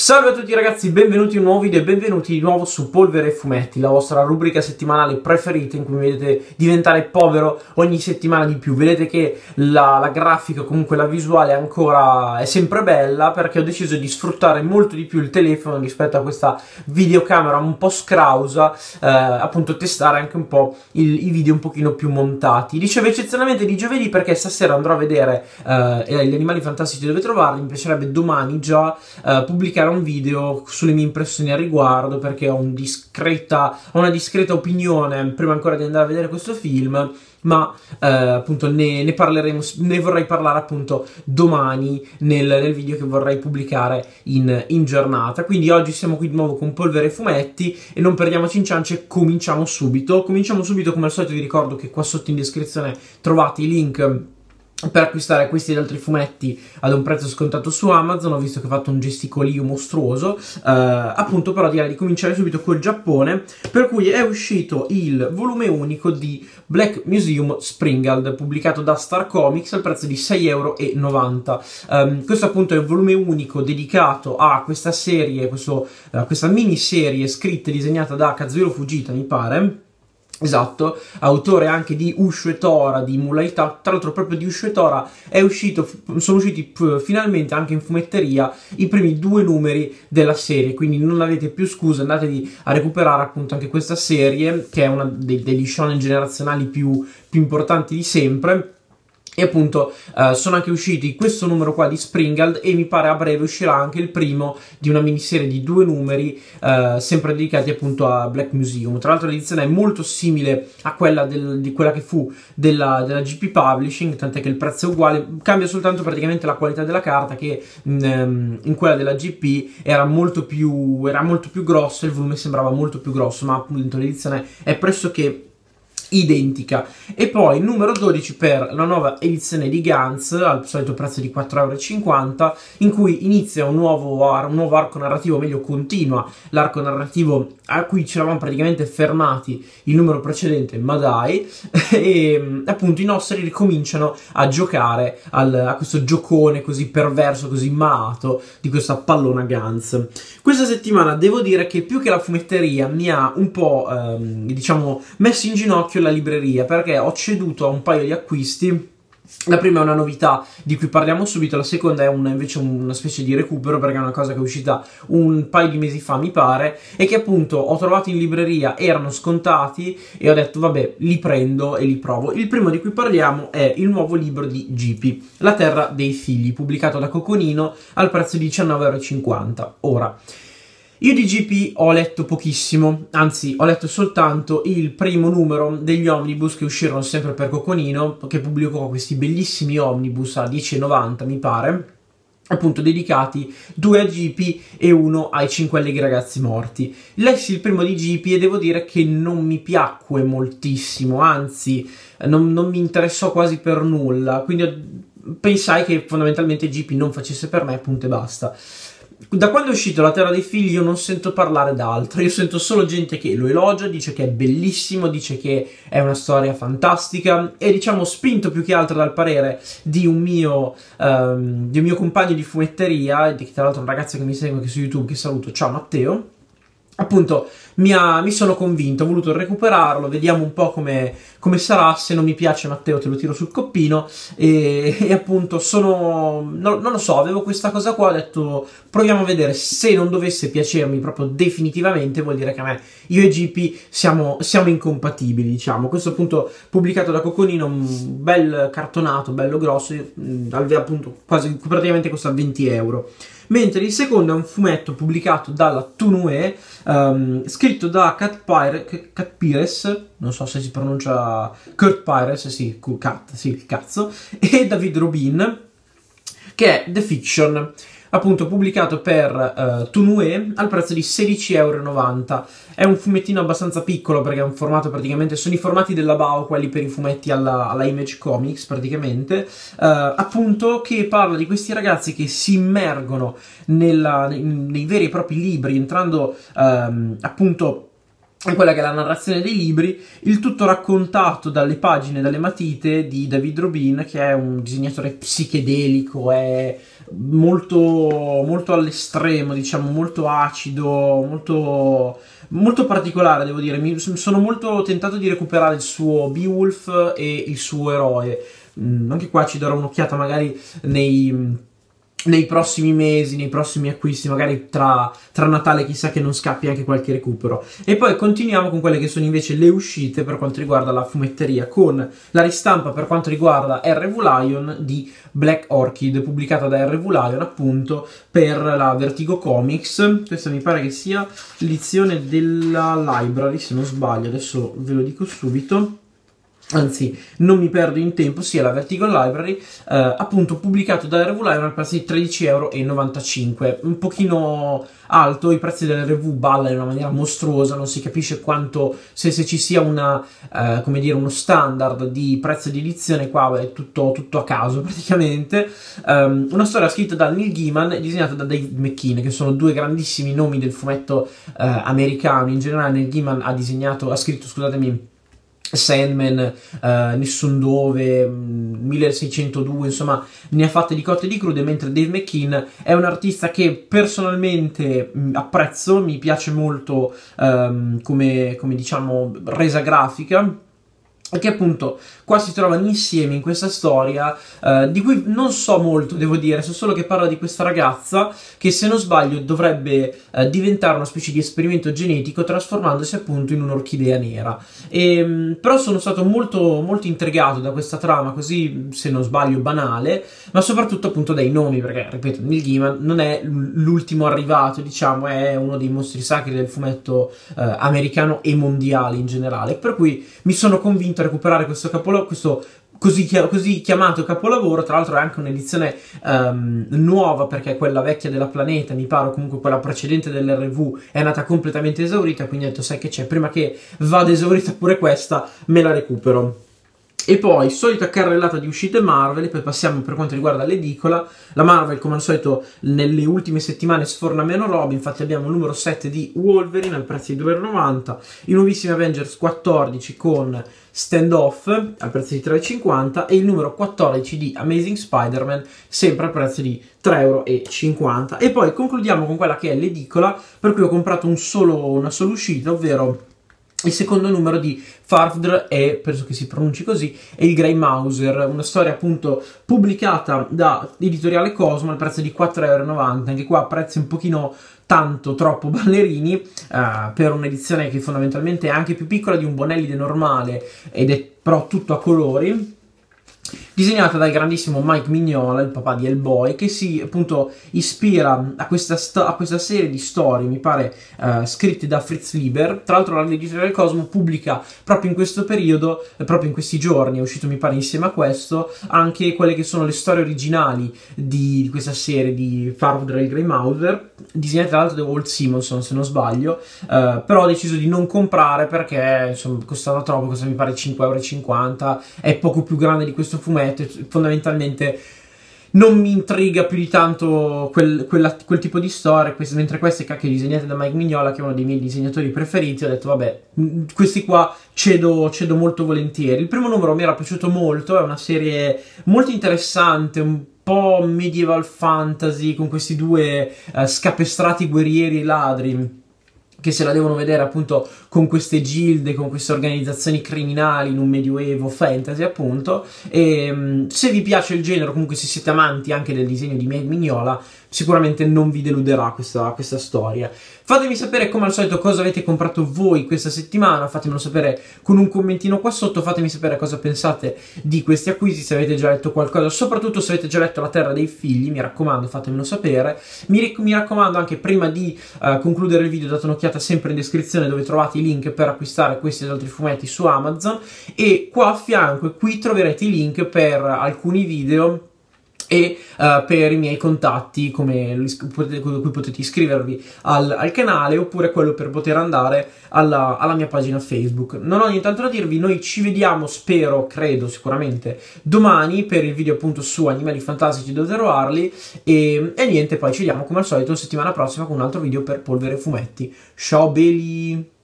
Salve a tutti ragazzi, benvenuti in un nuovo video e benvenuti di nuovo su Polvere e Fumetti, la vostra rubrica settimanale preferita in cui mi vedete diventare povero ogni settimana di più. Vedete che la, la grafica, comunque la visuale ancora è sempre bella perché ho deciso di sfruttare molto di più il telefono rispetto a questa videocamera un po' scrausa, eh, appunto testare anche un po' il, i video un pochino più montati. Dicevo eccezionalmente di giovedì perché stasera andrò a vedere eh, gli animali fantastici dove trovarli, mi piacerebbe domani già eh, pubblicare un video sulle mie impressioni al riguardo perché ho, un discreta, ho una discreta opinione prima ancora di andare a vedere questo film ma eh, appunto ne, ne, parleremo, ne vorrei parlare appunto domani nel, nel video che vorrei pubblicare in, in, giornata. Quindi oggi siamo qui di nuovo con Polvere e Fumetti e non perdiamoci in ciance, cominciamo subito. Cominciamo subito come al solito vi ricordo che qua sotto in descrizione trovate i link per acquistare questi ed altri fumetti ad un prezzo scontato su Amazon, ho visto che ho fatto un gesticolio mostruoso, eh, appunto però direi di cominciare subito col Giappone, per cui è uscito il volume unico di Black Museum Springald, pubblicato da Star Comics al prezzo di 6,90 euro. Um, questo appunto è un volume unico dedicato a questa serie, questo, uh, questa miniserie scritta e disegnata da Kazuhiro Fujita, mi pare, Esatto, autore anche di Ushu Tora, di Mulaita, tra l'altro proprio di Ushu Tora è uscito, sono usciti finalmente anche in fumetteria i primi due numeri della serie, quindi non avete più scuse, andatevi a recuperare appunto anche questa serie, che è dei, degli shonen generazionali più, più importanti di sempre e appunto uh, sono anche usciti questo numero qua di Springald e mi pare a breve uscirà anche il primo di una miniserie di due numeri uh, sempre dedicati appunto a Black Museum. Tra l'altro l'edizione è molto simile a quella del, di quella che fu della, della, GP Publishing, tant'è che il prezzo è uguale, cambia soltanto praticamente la qualità della carta che um, in quella della GP era molto più, era molto più grosso, il volume sembrava molto più grosso, ma appunto l'edizione è pressoché identica. E poi numero 12 per la nuova edizione di Gantz al solito prezzo di 4,50€ in cui inizia un nuovo, un nuovo arco narrativo, meglio continua l'arco narrativo a cui ci eravamo praticamente fermati il numero precedente, ma dai, e appunto i nostri ricominciano a giocare al, a questo giocone così perverso, così malato di questa pallona Gantz. Questa settimana devo dire che più che la fumetteria mi ha un po' ehm, diciamo messo in ginocchio la libreria perché ho ceduto a un paio di acquisti la prima è una novità di cui parliamo subito, la seconda è un, invece una specie di recupero perché è una cosa che è uscita un paio di mesi fa mi pare e che appunto ho trovato in libreria, erano scontati e ho detto vabbè li prendo e li provo. Il primo di cui parliamo è il nuovo libro di GP, La terra dei figli, pubblicato da Coconino al prezzo di 19,50€. Ora, io di GP ho letto pochissimo, anzi ho letto soltanto il primo numero degli omnibus che uscirono sempre per Coconino, che pubblicò questi bellissimi omnibus a 10,90 mi pare, appunto dedicati due a GP e uno ai cinque allegri ragazzi morti. Lessi il primo di GP e devo dire che non mi piacque moltissimo, anzi non, non mi interessò quasi per nulla, quindi pensai che fondamentalmente GP non facesse per me, punto e basta da quando è uscito La Terra dei Figli io non sento parlare d'altro, io sento solo gente che lo elogia, dice che è bellissimo, dice che è una storia fantastica e diciamo spinto più che altro dal parere di un mio, um, di un mio compagno di fumetteria, che tra l'altro è un ragazzo che mi segue anche su YouTube, che saluto, ciao Matteo, appunto mi, ha, mi, sono convinto, ho voluto recuperarlo, vediamo un po' come, come, sarà, se non mi piace Matteo te lo tiro sul coppino. E, e appunto sono, non, non, lo so, avevo questa cosa qua, ho detto proviamo a vedere se non dovesse piacermi proprio definitivamente vuol dire che a me, io e GP siamo, siamo incompatibili diciamo, questo appunto pubblicato da Coconino, un bel cartonato, bello grosso, appunto quasi praticamente costa 20 euro. Mentre il secondo è un fumetto pubblicato dalla Tunue, um, scritto da Cat, Pire, Cat Pires, non so se si pronuncia Kurt Pires, sì, Cat, sì, cazzo, e David Robin, che è The Fiction appunto pubblicato per uh, Tunue al prezzo di 16,90€. È un fumettino abbastanza piccolo perché è un formato praticamente, sono i formati della Bao, quelli per i fumetti alla, alla Image Comics praticamente, uh, appunto che parla di questi ragazzi che si immergono nella, nei, nei, veri e propri libri, entrando um, appunto è quella che è la narrazione dei libri, il tutto raccontato dalle pagine, dalle matite di David Robin, che è un disegnatore psichedelico, è molto, molto all'estremo, diciamo, molto acido, molto, molto particolare, devo dire. Mi sono molto tentato di recuperare il suo Beowulf e il suo eroe. Mm, anche qua ci darò un'occhiata magari nei nei prossimi mesi, nei prossimi acquisti, magari tra, tra, Natale chissà che non scappi anche qualche recupero. E poi continuiamo con quelle che sono invece le uscite per quanto riguarda la fumetteria, con la ristampa per quanto riguarda RV Lion di Black Orchid, pubblicata da RV Lion appunto per la Vertigo Comics. Questa mi pare che sia l'edizione della Library, se non sbaglio, adesso ve lo dico subito anzi non mi perdo in tempo, sia la Vertigo Library, eh, appunto pubblicato da RV Library al prezzo di 13,95 euro, un pochino alto, i prezzi delle review ballano in una maniera mostruosa, non si capisce quanto, se, se ci sia una, eh, come dire, uno standard di prezzo di edizione, qua è tutto, tutto a caso praticamente, um, una storia scritta da Neil Gaiman e disegnata da Dave McKean, che sono due grandissimi nomi del fumetto eh, americano, in generale Neil Gaiman ha disegnato, ha scritto, scusatemi, Sandman, uh, Nessun Dove, 1602, mm, insomma, ne ha fatte di cotte e di crude, mentre Dave McKean è un artista che personalmente mm, apprezzo, mi piace molto um, come, come diciamo resa grafica e che appunto qua si trovano insieme in questa storia eh, di cui non so molto devo dire so solo che parla di questa ragazza che se non sbaglio dovrebbe eh, diventare una specie di esperimento genetico trasformandosi appunto in un'orchidea nera. E, ehm, però sono stato molto molto intrigato da questa trama così se non sbaglio banale ma soprattutto appunto dai nomi perché ripeto Neil Gaiman non è l'ultimo arrivato diciamo è uno dei mostri sacri del fumetto eh, americano e mondiale in generale per cui mi sono convinto a recuperare questo capolavoro, questo così, così, chiamato capolavoro. Tra l'altro è anche un'edizione um, nuova perché quella vecchia della Planeta, mi pare, comunque quella precedente dell'RV è andata completamente esaurita. Quindi ho detto, sai che c'è, prima che vada esaurita pure questa, me la recupero. E poi, solita carrellata di uscite Marvel, poi passiamo per quanto riguarda l'edicola. La Marvel, come al solito, nelle ultime settimane sforna meno roba, infatti abbiamo il numero 7 di Wolverine al prezzo di 2,90€, i nuovissimi Avengers 14 con Standoff al prezzo di 3,50€ e il numero 14 di Amazing Spider-Man sempre al prezzo di 3,50€. E poi concludiamo con quella che è l'edicola, per cui ho comprato un solo, una sola uscita, ovvero il secondo numero di Farfdr è, penso che si pronunci così, è il Grey Mauser, una storia appunto pubblicata da Editoriale Cosmo al prezzo di 4,90€, anche qua prezzi un pochino tanto troppo ballerini uh, per un'edizione che fondamentalmente è anche più piccola di un Bonellide normale ed è però tutto a colori disegnata dal grandissimo Mike Mignola, il papà di Hellboy, che si appunto ispira a questa, a questa serie di storie, mi pare, uh, scritte da Fritz Lieber. Tra l'altro, la l'editoriale del Cosmo pubblica proprio in questo periodo, eh, proprio in questi giorni, è uscito, mi pare, insieme a questo, anche quelle che sono le storie originali di, di questa serie di Farwell e Grey Mauser, disegnate tra l'altro da Walt Simonson, se non sbaglio. Uh, però ho deciso di non comprare perché insomma costava troppo, costa mi pare 5,50€, è poco più grande di questo fumetto fondamentalmente non mi intriga più di tanto quel, quella, quel tipo di storia, queste, mentre queste cacche disegnate da Mike Mignola, che è uno dei miei disegnatori preferiti, ho detto vabbè, questi qua cedo, cedo molto volentieri. Il primo numero mi era piaciuto molto, è una serie molto interessante, un po' medieval fantasy, con questi due uh, scapestrati guerrieri ladri che se la devono vedere appunto con queste gilde, con queste organizzazioni criminali in un medioevo fantasy appunto e mm, se vi piace il genere comunque se siete amanti anche del disegno di Mignola sicuramente non vi deluderà questa, questa storia. Fatemi sapere come al solito cosa avete comprato voi questa settimana, fatemelo sapere con un commentino qua sotto, fatemi sapere cosa pensate di questi acquisti, se avete già letto qualcosa, soprattutto se avete già letto La Terra dei Figli, mi raccomando fatemelo sapere. Mi, mi raccomando anche prima di uh, concludere il video date un'occhiata sempre in descrizione dove trovate i link per acquistare questi ed altri fumetti su Amazon e qua a fianco qui troverete i link per alcuni video e uh, per i miei contatti come potete, cui potete iscrivervi al, al, canale oppure quello per poter andare alla, alla, mia pagina Facebook. Non ho nient'altro da dirvi, noi ci vediamo, spero, credo sicuramente, domani per il video appunto su Animali Fantastici da Zero Harley e, e niente, poi ci vediamo come al solito settimana prossima con un altro video per polvere fumetti. Ciao belli!